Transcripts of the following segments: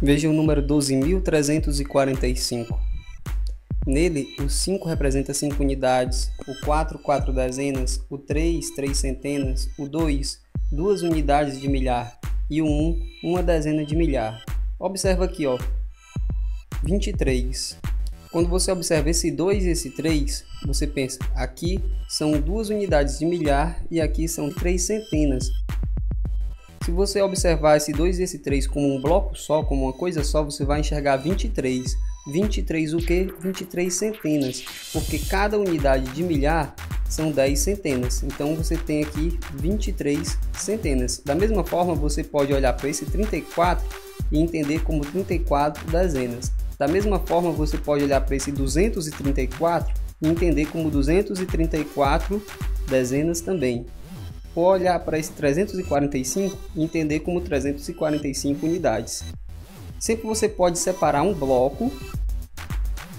Veja o número 12.345. Nele, o 5 representa 5 unidades, o 4, 4 dezenas, o 3, 3 centenas, o 2, 2 unidades de milhar e o 1, uma dezena de milhar. Observa aqui, ó, 23. Quando você observa esse 2 e esse 3, você pensa, aqui são duas unidades de milhar e aqui são 3 centenas. Se você observar esse 2 e esse 3 como um bloco só, como uma coisa só, você vai enxergar 23. 23 o que? 23 centenas, porque cada unidade de milhar são 10 centenas. Então você tem aqui 23 centenas. Da mesma forma, você pode olhar para esse 34 e entender como 34 dezenas. Da mesma forma, você pode olhar para esse 234 e entender como 234 dezenas também ou olhar para esse 345 e entender como 345 unidades. Sempre você pode separar um bloco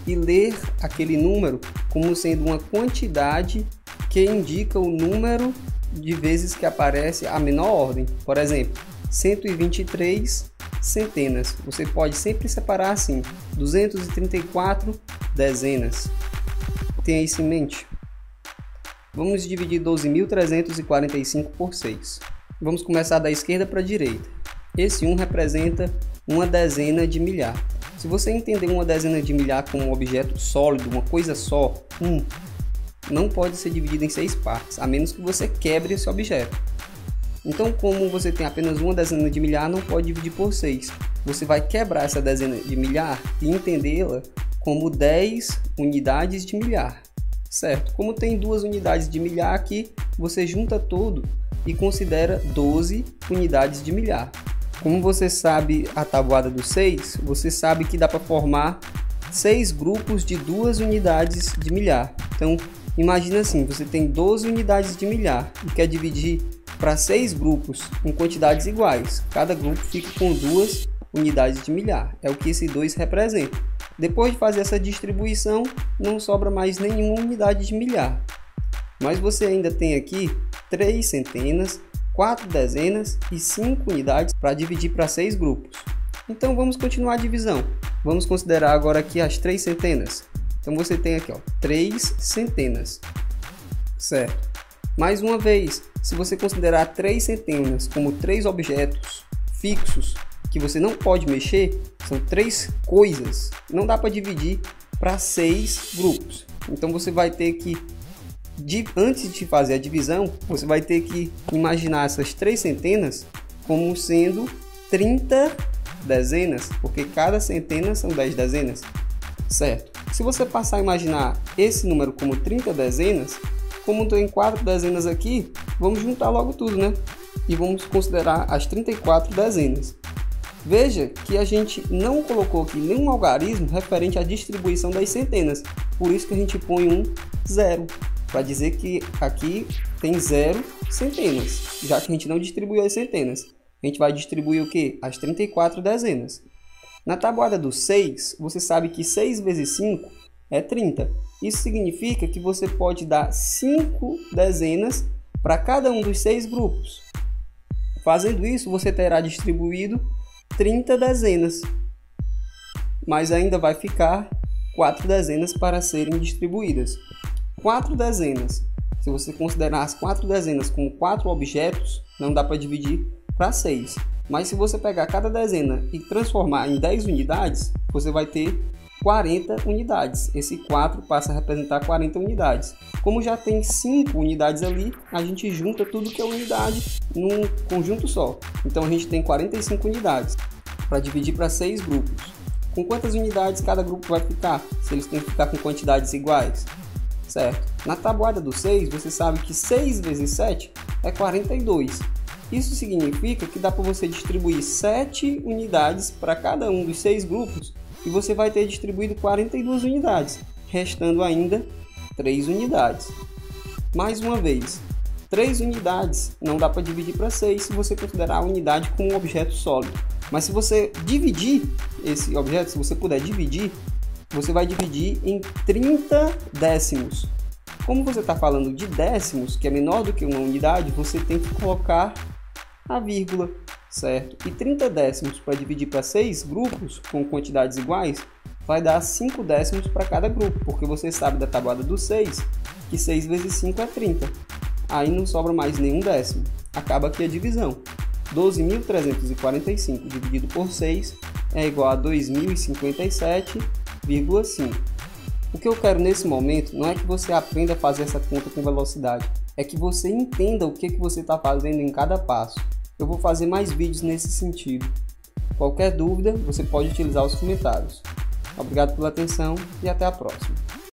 e ler aquele número como sendo uma quantidade que indica o número de vezes que aparece a menor ordem. Por exemplo, 123 centenas. Você pode sempre separar assim: 234 dezenas. Tenha isso em mente. Vamos dividir 12.345 por 6. Vamos começar da esquerda para a direita. Esse 1 representa uma dezena de milhar. Se você entender uma dezena de milhar como um objeto sólido, uma coisa só, 1, não pode ser dividido em seis partes, a menos que você quebre esse objeto. Então, como você tem apenas uma dezena de milhar, não pode dividir por 6. Você vai quebrar essa dezena de milhar e entendê-la como 10 unidades de milhar certo? Como tem duas unidades de milhar aqui, você junta tudo e considera 12 unidades de milhar. Como você sabe a tabuada do 6, você sabe que dá para formar seis grupos de duas unidades de milhar. Então, imagina assim, você tem 12 unidades de milhar e quer dividir para seis grupos em quantidades iguais. Cada grupo fica com duas unidades de milhar. É o que esse 2 representa. Depois de fazer essa distribuição, não sobra mais nenhuma unidade de milhar. Mas você ainda tem aqui três centenas, quatro dezenas e cinco unidades para dividir para seis grupos. Então vamos continuar a divisão. Vamos considerar agora aqui as três centenas. Então você tem aqui ó, três centenas, certo? Mais uma vez, se você considerar três centenas como três objetos fixos que você não pode mexer são três coisas. Não dá para dividir para seis grupos. Então você vai ter que, antes de fazer a divisão, você vai ter que imaginar essas três centenas como sendo 30 dezenas, porque cada centena são 10 dezenas, certo? Se você passar a imaginar esse número como 30 dezenas, como tem quatro dezenas aqui, vamos juntar logo tudo, né? E vamos considerar as 34 dezenas. Veja que a gente não colocou aqui nenhum algarismo referente à distribuição das centenas, por isso que a gente põe um zero, para dizer que aqui tem zero centenas, já que a gente não distribuiu as centenas. A gente vai distribuir o que? As 34 dezenas. Na tabuada do 6, você sabe que 6 vezes 5 é 30. Isso significa que você pode dar 5 dezenas para cada um dos seis grupos. Fazendo isso, você terá distribuído 30 dezenas, mas ainda vai ficar quatro dezenas para serem distribuídas. Quatro dezenas. Se você considerar as quatro dezenas como quatro objetos, não dá para dividir para seis. Mas se você pegar cada dezena e transformar em 10 unidades, você vai ter 40 unidades. Esse 4 passa a representar 40 unidades. Como já tem 5 unidades ali, a gente junta tudo que é unidade num conjunto só. Então a gente tem 45 unidades para dividir para 6 grupos. Com quantas unidades cada grupo vai ficar? Se eles têm que ficar com quantidades iguais? Certo? Na tabuada do 6, você sabe que 6 vezes 7 é 42. Isso significa que dá para você distribuir 7 unidades para cada um dos 6 grupos e você vai ter distribuído 42 unidades, restando ainda 3 unidades. Mais uma vez, 3 unidades não dá para dividir para 6 se você considerar a unidade como um objeto sólido. Mas se você dividir esse objeto, se você puder dividir, você vai dividir em 30 décimos. Como você está falando de décimos, que é menor do que uma unidade, você tem que colocar a vírgula. certo? E 30 décimos para dividir para 6 grupos com quantidades iguais vai dar 5 décimos para cada grupo, porque você sabe da tabuada do 6 que 6 vezes 5 é 30. Aí não sobra mais nenhum décimo. Acaba aqui a divisão. 12.345 dividido por 6 é igual a 2057,5. O que eu quero nesse momento não é que você aprenda a fazer essa conta com velocidade, é que você entenda o que, que você está fazendo em cada passo. Eu vou fazer mais vídeos nesse sentido. Qualquer dúvida, você pode utilizar os comentários. Obrigado pela atenção e até a próxima.